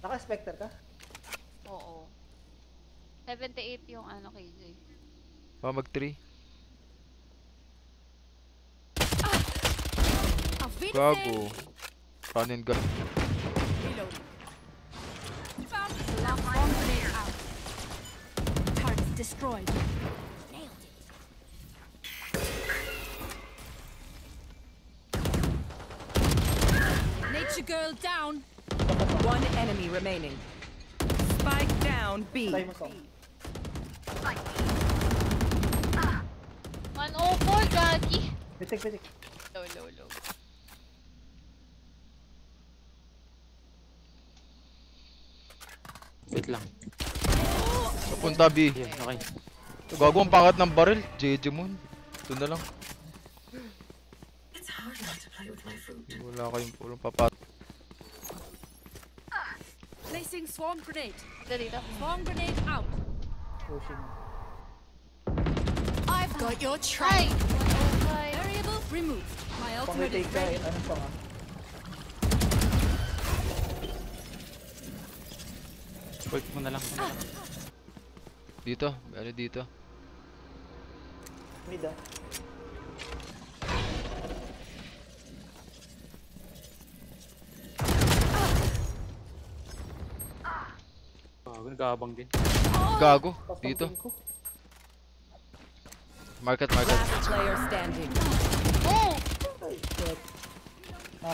Naka-specter ka? Oo. 78 yung ano KJ. Baka mag 3. Auf Wiedersehen. Gago. Run and gun. Reload. Targets destroyed. Nailed it. Nature girl down. One enemy remaining. Spike down B. Try mo song. Man, oh boy, gagi! Pitik, pitik. Low, low, low. Wait lang. Papunta B. Yeah, okay. Gago ang pangat ng barrel. JJ Moon. Ito na lang. Wala kayong pulong papat. Placing swarm grenade. Dito, dito. Swarm grenade out. Pushing. I've got your Ay! trail. Ay! Variable removed. My Pang ultimate retake is ka, ready. eh. anong song ah? Ult mo na lang. mo na lang. Dito. Ano dito? Mid ah. Nag-aabang din. Gago. Dito. Market, market. Last player standing. Oh!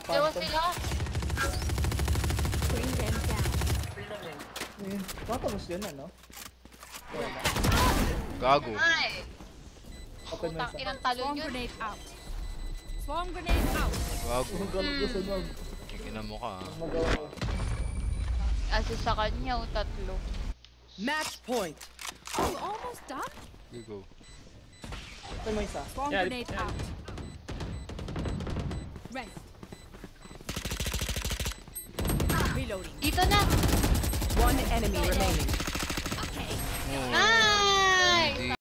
Dalawa sila. Bring them down. Eh, Matapos yun ano? Gago. Ay! Putang isa. inang talon Swarm yun. grenade out. Swarm grenade out. Gago. Kung galing ko sunog. Kikina mo ka. Magawa ko. Kasi sa kanya, oh, tatlo. Match point. Oh, almost done. You go. Open mo isa. Swarm Yeah, grenade yeah. out. Rest. Reloading. Dito na! One enemy remaining. Okay. Oh. Ah!